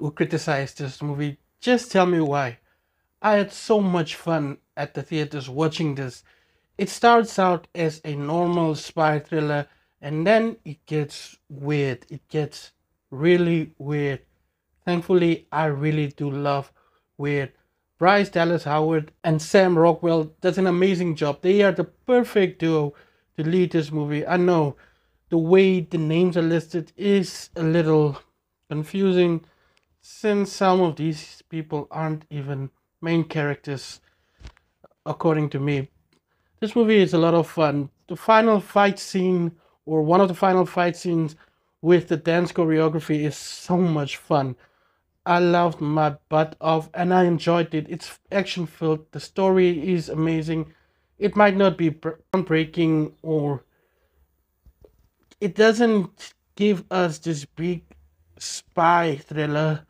who criticized this movie, just tell me why. I had so much fun at the theaters watching this. It starts out as a normal spy thriller and then it gets weird. It gets really weird. Thankfully, I really do love weird. Bryce Dallas Howard and Sam Rockwell does an amazing job. They are the perfect duo to lead this movie. I know the way the names are listed is a little confusing since some of these people aren't even main characters according to me. This movie is a lot of fun. The final fight scene or one of the final fight scenes with the dance choreography is so much fun. I loved my butt off and I enjoyed it. It's action filled. The story is amazing. It might not be groundbreaking or it doesn't give us this big spy thriller